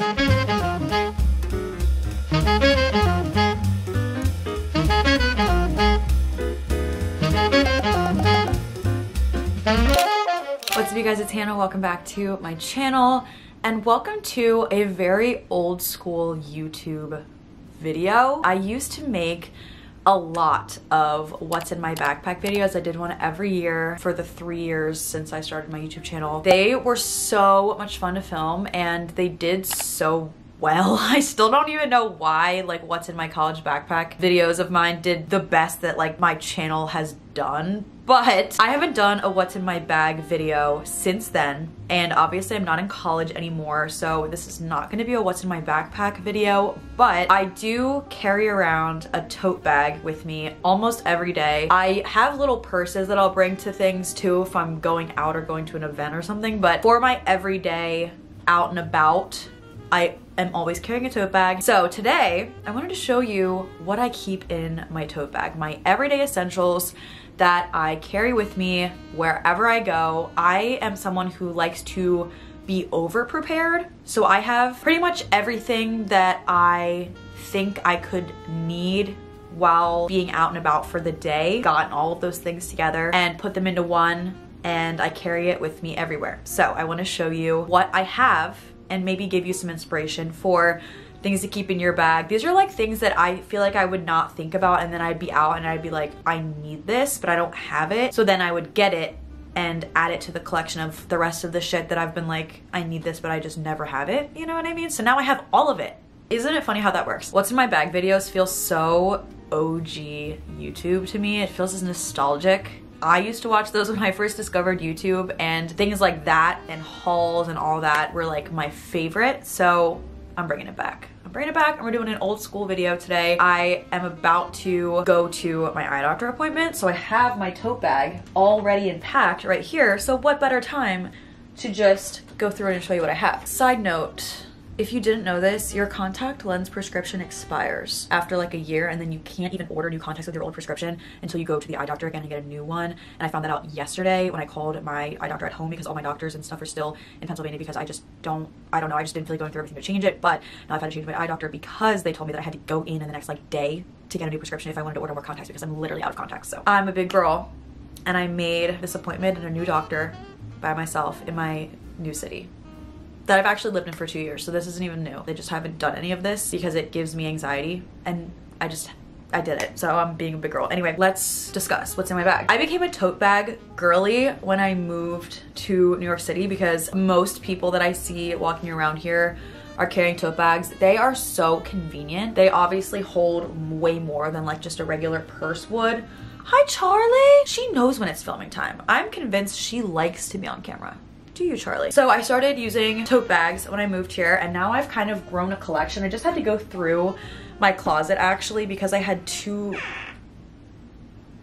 What's up you guys, it's Hannah. Welcome back to my channel and welcome to a very old school YouTube video. I used to make a lot of what's in my backpack videos. I did one every year for the three years since I started my YouTube channel. They were so much fun to film and they did so well. I still don't even know why like what's in my college backpack videos of mine did the best that like my channel has done. But I haven't done a what's in my bag video since then. And obviously I'm not in college anymore. So this is not gonna be a what's in my backpack video. But I do carry around a tote bag with me almost every day. I have little purses that I'll bring to things too if I'm going out or going to an event or something. But for my everyday out and about, I am always carrying a tote bag. So today, I wanted to show you what I keep in my tote bag, my everyday essentials that I carry with me wherever I go. I am someone who likes to be over prepared. So I have pretty much everything that I think I could need while being out and about for the day, gotten all of those things together and put them into one and I carry it with me everywhere. So I wanna show you what I have and maybe give you some inspiration for things to keep in your bag. These are like things that I feel like I would not think about and then I'd be out and I'd be like, I need this, but I don't have it. So then I would get it and add it to the collection of the rest of the shit that I've been like, I need this, but I just never have it. You know what I mean? So now I have all of it. Isn't it funny how that works? What's in my bag videos feel so OG YouTube to me. It feels as nostalgic I used to watch those when I first discovered YouTube and things like that and hauls and all that were like my favorite. So I'm bringing it back. I'm bringing it back and we're doing an old school video today. I am about to go to my eye doctor appointment. So I have my tote bag all ready and packed right here. So what better time to just go through and show you what I have. Side note, if you didn't know this, your contact lens prescription expires after like a year and then you can't even order new contacts with your old prescription until you go to the eye doctor again and get a new one. And I found that out yesterday when I called my eye doctor at home because all my doctors and stuff are still in Pennsylvania because I just don't, I don't know, I just didn't feel like going through everything to change it. But now I've had to change my eye doctor because they told me that I had to go in in the next like day to get a new prescription if I wanted to order more contacts because I'm literally out of contacts. So I'm a big girl and I made this appointment at a new doctor by myself in my new city that I've actually lived in for two years. So this isn't even new. They just haven't done any of this because it gives me anxiety and I just I did it. So I'm being a big girl. Anyway, let's discuss what's in my bag. I became a tote bag girly when I moved to New York City because most people that I see walking around here are carrying tote bags. They are so convenient. They obviously hold way more than like just a regular purse would. Hi, Charlie. She knows when it's filming time. I'm convinced she likes to be on camera do you, Charlie? So I started using tote bags when I moved here and now I've kind of grown a collection. I just had to go through my closet actually because I had to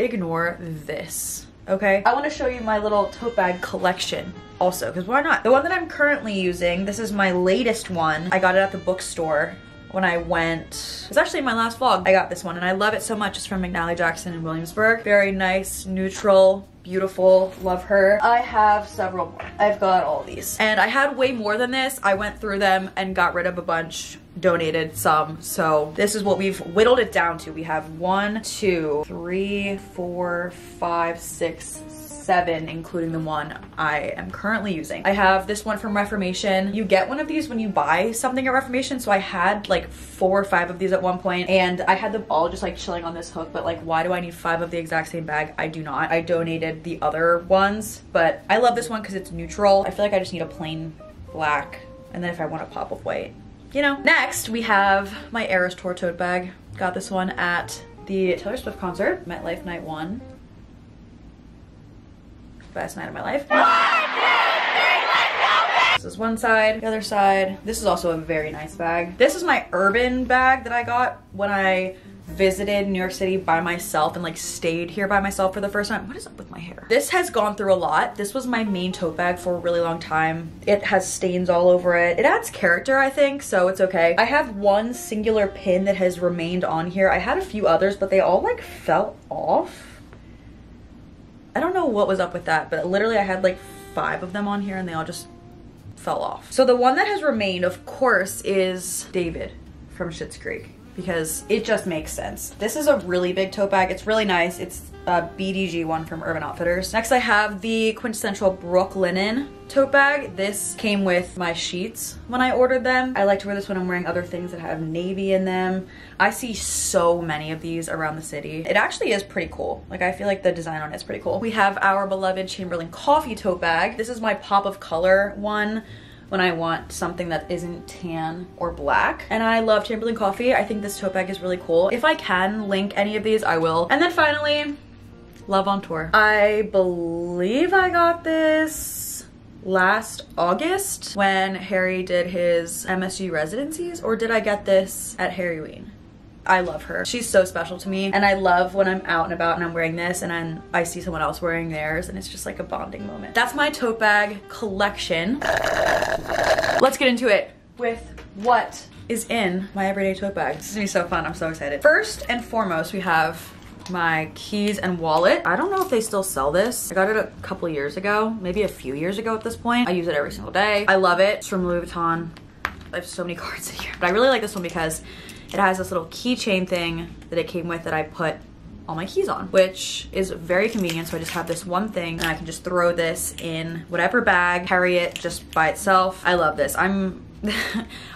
ignore this, okay? I wanna show you my little tote bag collection also, because why not? The one that I'm currently using, this is my latest one. I got it at the bookstore when I went, it's actually my last vlog. I got this one and I love it so much. It's from McNally Jackson in Williamsburg. Very nice, neutral, beautiful, love her. I have several more. I've got all these. And I had way more than this. I went through them and got rid of a bunch, donated some. So this is what we've whittled it down to. We have one, two, three, four, five, six, seven, including the one I am currently using. I have this one from Reformation. You get one of these when you buy something at Reformation. So I had like four or five of these at one point and I had them all just like chilling on this hook. But like, why do I need five of the exact same bag? I do not. I donated the other ones, but I love this one because it's neutral. I feel like I just need a plain black. And then if I want a pop of white, you know. Next, we have my Eras Tour tote bag. Got this one at the Taylor Swift concert, MetLife Night 1 best night of my life. This is one side, the other side. This is also a very nice bag. This is my urban bag that I got when I visited New York City by myself and like stayed here by myself for the first time. What is up with my hair? This has gone through a lot. This was my main tote bag for a really long time. It has stains all over it. It adds character, I think, so it's okay. I have one singular pin that has remained on here. I had a few others, but they all like fell off. I don't know what was up with that, but literally I had like five of them on here and they all just fell off. So the one that has remained, of course, is David from Schitt's Creek because it just makes sense. This is a really big tote bag. It's really nice. It's Uh, a BDG one from Urban Outfitters. Next I have the quintessential Brooklinen tote bag. This came with my sheets when I ordered them. I like to wear this when I'm wearing other things that have navy in them. I see so many of these around the city. It actually is pretty cool. Like I feel like the design on it is pretty cool. We have our beloved Chamberlain coffee tote bag. This is my pop of color one when I want something that isn't tan or black. And I love Chamberlain coffee. I think this tote bag is really cool. If I can link any of these, I will. And then finally, Love on Tour. I believe I got this last August when Harry did his MSG residencies or did I get this at Harryween? I love her. She's so special to me. And I love when I'm out and about and I'm wearing this and then I see someone else wearing theirs and it's just like a bonding moment. That's my tote bag collection. Let's get into it with what is in my everyday tote bag. This is gonna be so fun. I'm so excited. First and foremost, we have my keys and wallet. I don't know if they still sell this. I got it a couple years ago, maybe a few years ago at this point. I use it every single day. I love it. It's from Louis Vuitton. I have so many cards in here, but I really like this one because it has this little keychain thing that it came with that I put all my keys on, which is very convenient. So I just have this one thing and I can just throw this in whatever bag, carry it just by itself. I love this. I'm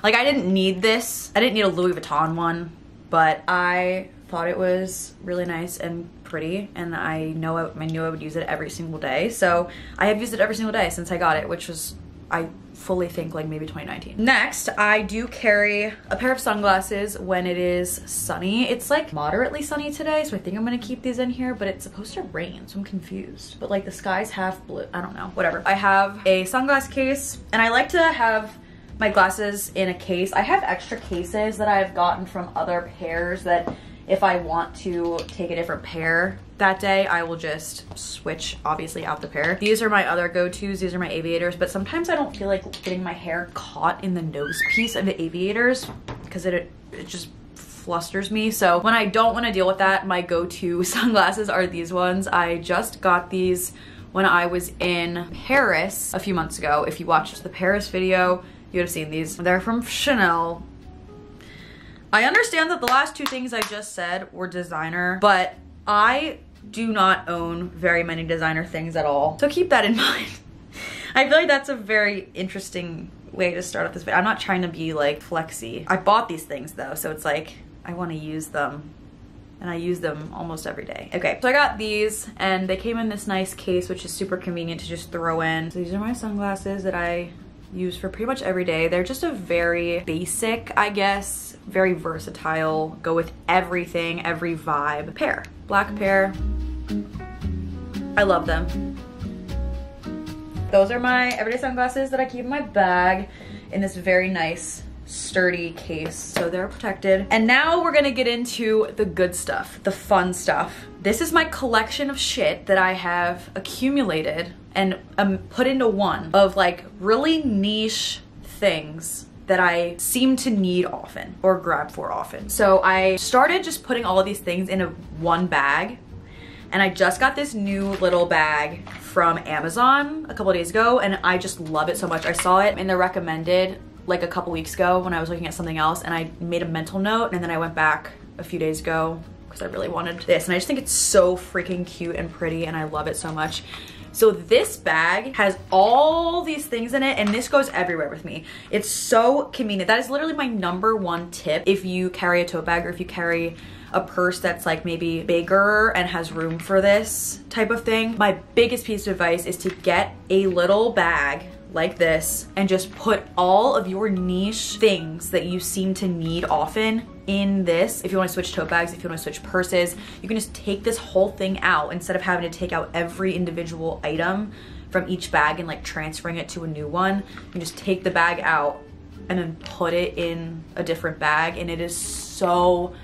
like, I didn't need this. I didn't need a Louis Vuitton one, but I thought it was really nice and pretty and I know I, I knew I would use it every single day. So I have used it every single day since I got it, which was, I fully think like maybe 2019. Next, I do carry a pair of sunglasses when it is sunny. It's like moderately sunny today, so I think I'm gonna keep these in here, but it's supposed to rain, so I'm confused. But like the sky's half blue, I don't know, whatever. I have a sunglass case and I like to have my glasses in a case. I have extra cases that I've gotten from other pairs that if I want to take a different pair that day, I will just switch obviously out the pair. These are my other go-tos. These are my aviators, but sometimes I don't feel like getting my hair caught in the nose piece of the aviators because it, it just flusters me. So when I don't want to deal with that, my go-to sunglasses are these ones. I just got these when I was in Paris a few months ago. If you watched the Paris video, you would have seen these. They're from Chanel. I understand that the last two things I just said were designer, but I do not own very many designer things at all. So keep that in mind. I feel like that's a very interesting way to start off this video. I'm not trying to be like flexy. I bought these things though, so it's like I want to use them and I use them almost every day. Okay, so I got these and they came in this nice case, which is super convenient to just throw in. So these are my sunglasses that I use for pretty much every day. They're just a very basic, I guess, very versatile, go with everything, every vibe pair. Black pair. I love them. Those are my everyday sunglasses that I keep in my bag in this very nice sturdy case so they're protected and now we're gonna get into the good stuff the fun stuff this is my collection of shit that i have accumulated and um, put into one of like really niche things that I seem to need often or grab for often. So I started just putting all of these things in a one bag and I just got this new little bag from Amazon a couple days ago and I just love it so much. I saw it in the recommended like a couple weeks ago when I was looking at something else and I made a mental note and then I went back a few days ago because I really wanted this and I just think it's so freaking cute and pretty and I love it so much. So this bag has all these things in it and this goes everywhere with me. It's so convenient. That is literally my number one tip if you carry a tote bag or if you carry a purse that's like maybe bigger and has room for this type of thing. My biggest piece of advice is to get a little bag like this and just put all of your niche things that you seem to need often in this. If you wanna switch tote bags, if you wanna switch purses, you can just take this whole thing out instead of having to take out every individual item from each bag and like transferring it to a new one. You just take the bag out and then put it in a different bag and it is so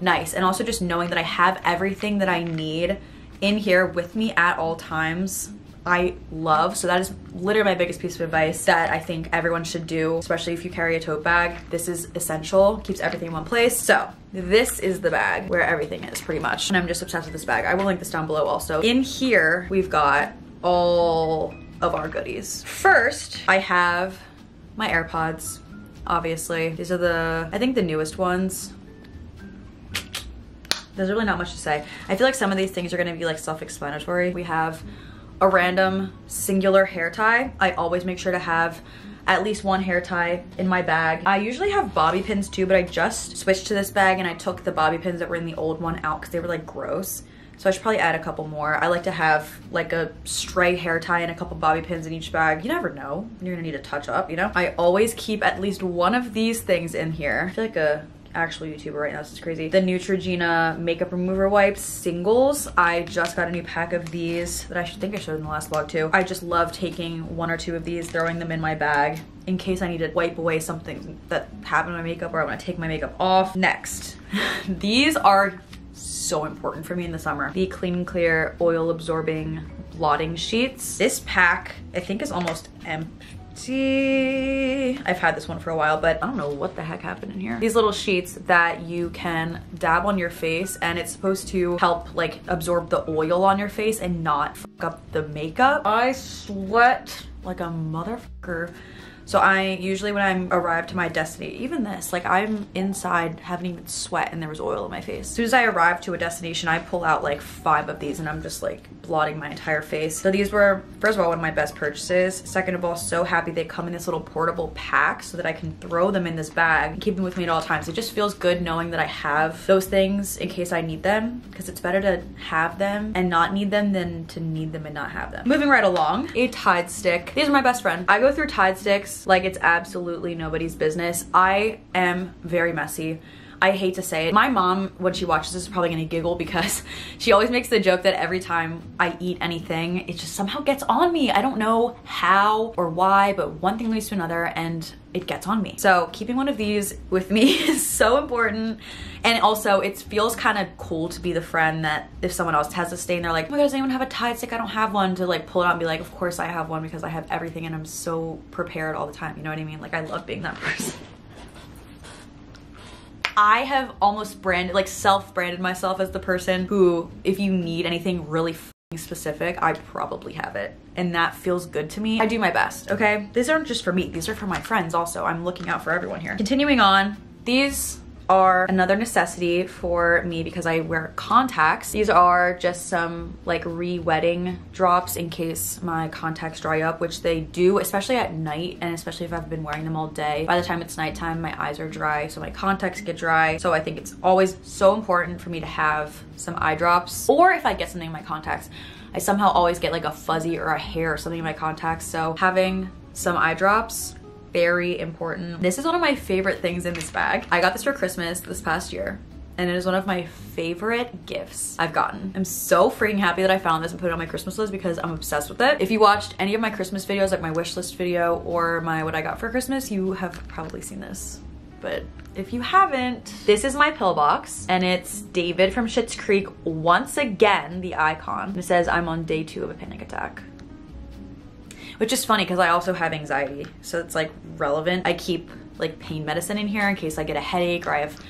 nice. And also just knowing that I have everything that I need in here with me at all times I love. So that is literally my biggest piece of advice that I think everyone should do, especially if you carry a tote bag. This is essential, keeps everything in one place. So this is the bag where everything is pretty much. And I'm just obsessed with this bag. I will link this down below also. In here, we've got all of our goodies. First, I have my AirPods, obviously. These are the, I think the newest ones. There's really not much to say. I feel like some of these things are gonna be like self-explanatory. We have a random singular hair tie. I always make sure to have at least one hair tie in my bag. I usually have bobby pins too, but I just switched to this bag and I took the bobby pins that were in the old one out because they were like gross. So I should probably add a couple more. I like to have like a stray hair tie and a couple bobby pins in each bag. You never know. You're gonna need a touch up, you know? I always keep at least one of these things in here. I feel like a actual YouTuber right now. This is crazy. The Neutrogena makeup remover wipes singles. I just got a new pack of these that I should think I showed in the last vlog too. I just love taking one or two of these, throwing them in my bag in case I need to wipe away something that happened to my makeup or I want to take my makeup off. Next, these are so important for me in the summer. The Clean Clear Oil Absorbing Blotting Sheets. This pack, I think is almost empty I've had this one for a while, but I don't know what the heck happened in here. These little sheets that you can dab on your face and it's supposed to help like absorb the oil on your face and not fuck up the makeup. I sweat like a motherfucker so I usually when I'm arrived to my destiny, even this, like I'm inside, haven't even sweat and there was oil in my face. As soon as I arrive to a destination, I pull out like five of these and I'm just like blotting my entire face. So these were, first of all, one of my best purchases. Second of all, so happy they come in this little portable pack so that I can throw them in this bag and keep them with me at all times. It just feels good knowing that I have those things in case I need them because it's better to have them and not need them than to need them and not have them. Moving right along, a Tide stick. These are my best friend. I go through Tide sticks like it's absolutely nobody's business. I am very messy. I hate to say it. My mom, when she watches this, is probably gonna giggle because she always makes the joke that every time I eat anything, it just somehow gets on me. I don't know how or why, but one thing leads to another and it gets on me. So keeping one of these with me is so important. And also it feels kind of cool to be the friend that if someone else has a stain, they're like, oh my god, does anyone have a Tide stick? I don't have one to like pull it out and be like, of course I have one because I have everything and I'm so prepared all the time. You know what I mean? Like I love being that person. I have almost branded, like self-branded myself as the person who, if you need anything really specific, I probably have it. And that feels good to me. I do my best, okay? These aren't just for me, these are for my friends also. I'm looking out for everyone here. Continuing on, these are another necessity for me because I wear contacts. These are just some like re-wetting drops in case my contacts dry up, which they do, especially at night and especially if I've been wearing them all day. By the time it's nighttime, my eyes are dry, so my contacts get dry. So I think it's always so important for me to have some eye drops or if I get something in my contacts, I somehow always get like a fuzzy or a hair or something in my contacts. So having some eye drops very important. This is one of my favorite things in this bag. I got this for Christmas this past year and it is one of my favorite gifts I've gotten. I'm so freaking happy that I found this and put it on my Christmas list because I'm obsessed with it. If you watched any of my Christmas videos, like my wish list video or my what I got for Christmas, you have probably seen this. But if you haven't, this is my pill box and it's David from Schitt's Creek once again, the icon. It says I'm on day two of a panic attack which is funny because I also have anxiety. So it's like relevant. I keep like pain medicine in here in case I get a headache or I have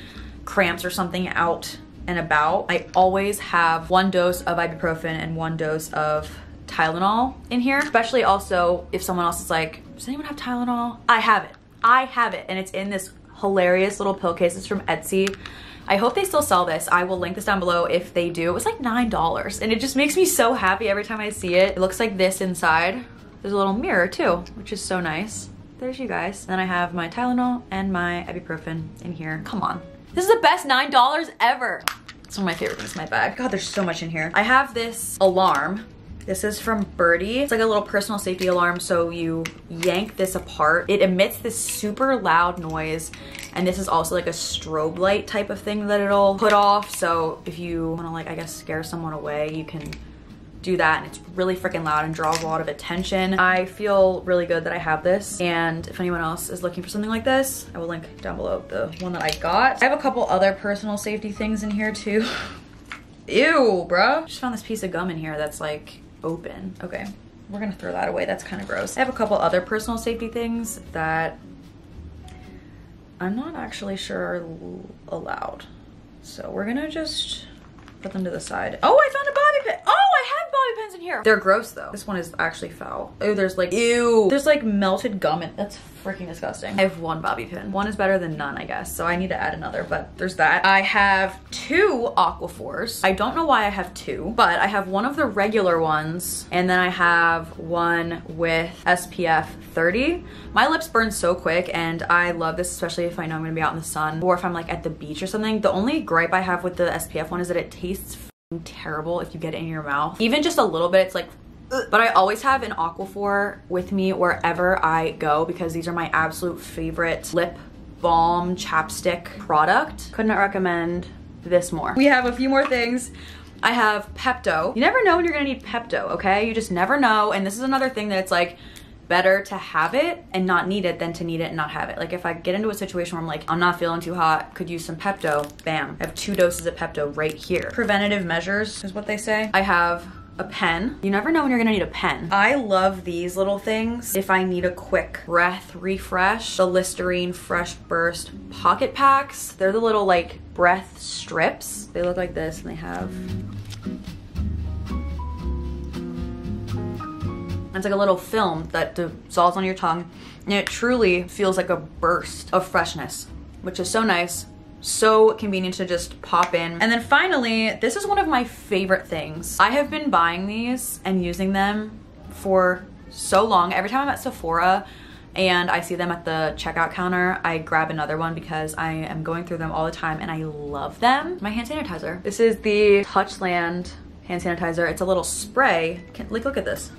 cramps or something out and about. I always have one dose of ibuprofen and one dose of Tylenol in here, especially also if someone else is like, does anyone have Tylenol? I have it. I have it and it's in this hilarious little pill case. It's from Etsy. I hope they still sell this. I will link this down below if they do. It was like $9 and it just makes me so happy every time I see it. It looks like this inside. There's a little mirror too, which is so nice. There's you guys. Then I have my Tylenol and my ibuprofen in here. Come on. This is the best $9 ever. It's one of my favorite things in my bag. God, there's so much in here. I have this alarm. This is from Birdie. It's like a little personal safety alarm. So you yank this apart. It emits this super loud noise. And this is also like a strobe light type of thing that it'll put off. So if you wanna like, I guess, scare someone away, you can do that and it's really freaking loud and draws a lot of attention. I feel really good that I have this and if anyone else is looking for something like this, I will link down below the one that I got. I have a couple other personal safety things in here too. Ew, bro. Just found this piece of gum in here that's like open. Okay, we're gonna throw that away. That's kind of gross. I have a couple other personal safety things that I'm not actually sure are allowed. So we're gonna just put them to the side. Oh, I found a bobby pin. Oh, I have bobby pins in here? They're gross though. This one is actually foul. Oh, there's like, ew. There's like melted gum in, that's freaking disgusting. I have one bobby pin. One is better than none, I guess. So I need to add another, but there's that. I have two Aquaphors. I don't know why I have two, but I have one of the regular ones and then I have one with SPF 30. My lips burn so quick and I love this, especially if I know I'm gonna be out in the sun or if I'm like at the beach or something. The only gripe I have with the SPF one is that it tastes terrible if you get it in your mouth. Even just a little bit, it's like but I always have an Aquaphor with me wherever I go because these are my absolute favorite lip balm chapstick product. Could not recommend this more. We have a few more things. I have Pepto. You never know when you're gonna need Pepto, okay? You just never know. And this is another thing that's like, better to have it and not need it than to need it and not have it. Like if I get into a situation where I'm like, I'm not feeling too hot, could use some Pepto, bam. I have two doses of Pepto right here. Preventative measures is what they say. I have a pen. You never know when you're gonna need a pen. I love these little things. If I need a quick breath refresh, the Listerine Fresh Burst Pocket Packs. They're the little like breath strips. They look like this and they have It's like a little film that dissolves on your tongue and it truly feels like a burst of freshness, which is so nice so convenient to just pop in. And then finally, this is one of my favorite things. I have been buying these and using them for so long. Every time I'm at Sephora and I see them at the checkout counter, I grab another one because I am going through them all the time and I love them. My hand sanitizer. This is the Touchland hand sanitizer. It's a little spray. Can, like, look at this.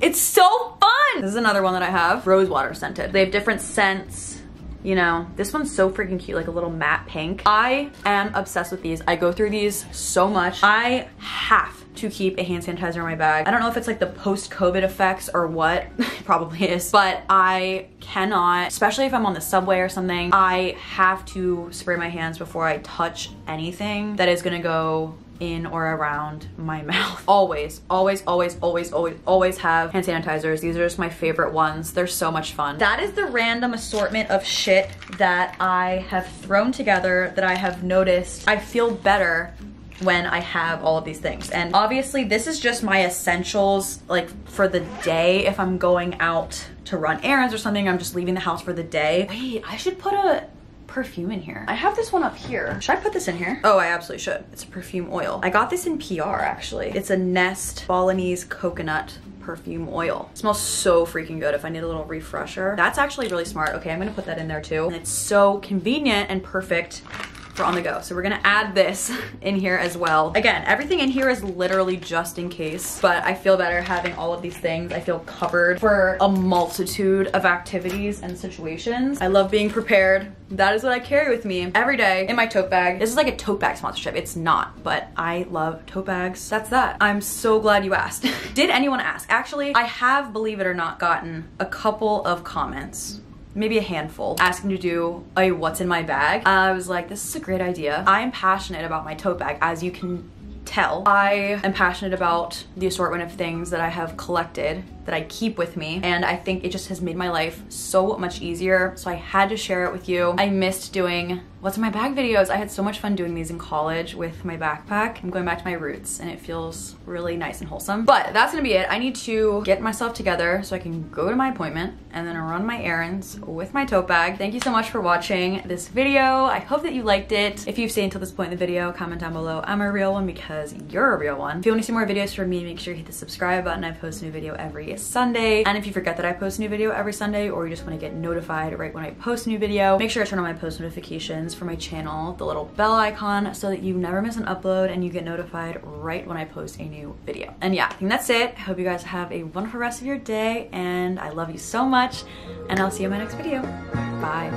It's so fun! This is another one that I have, rose water scented. They have different scents, you know. This one's so freaking cute, like a little matte pink. I am obsessed with these. I go through these so much. I have to keep a hand sanitizer in my bag. I don't know if it's like the post-COVID effects or what, probably is, but I cannot, especially if I'm on the subway or something, I have to spray my hands before I touch anything that is gonna go in or around my mouth. Always, always, always, always, always, always have hand sanitizers. These are just my favorite ones. They're so much fun. That is the random assortment of shit that I have thrown together that I have noticed. I feel better when I have all of these things. And obviously this is just my essentials like for the day if I'm going out to run errands or something, I'm just leaving the house for the day. Wait, I should put a perfume in here. I have this one up here. Should I put this in here? Oh, I absolutely should. It's a perfume oil. I got this in PR actually. It's a Nest Balinese coconut perfume oil. It smells so freaking good if I need a little refresher. That's actually really smart. Okay, I'm gonna put that in there too. And it's so convenient and perfect on the go. So we're gonna add this in here as well. Again, everything in here is literally just in case, but I feel better having all of these things. I feel covered for a multitude of activities and situations. I love being prepared. That is what I carry with me every day in my tote bag. This is like a tote bag sponsorship. It's not, but I love tote bags. That's that. I'm so glad you asked. Did anyone ask? Actually, I have, believe it or not, gotten a couple of comments maybe a handful asking to do a what's in my bag. Uh, I was like, this is a great idea. I'm passionate about my tote bag as you can tell. I am passionate about the assortment of things that I have collected that I keep with me and I think it just has made my life so much easier so I had to share it with you. I missed doing what's in my bag videos. I had so much fun doing these in college with my backpack. I'm going back to my roots and it feels really nice and wholesome. But that's gonna be it. I need to get myself together so I can go to my appointment and then run my errands with my tote bag. Thank you so much for watching this video. I hope that you liked it. If you've stayed until this point in the video, comment down below. I'm a real one because you're a real one. If you want to see more videos from me, make sure you hit the subscribe button. I post a new video every Sunday. And if you forget that I post a new video every Sunday or you just want to get notified right when I post a new video, make sure to turn on my post notifications for my channel, the little bell icon, so that you never miss an upload and you get notified right when I post a new video. And yeah, I think that's it. I hope you guys have a wonderful rest of your day and I love you so much and I'll see you in my next video. Bye.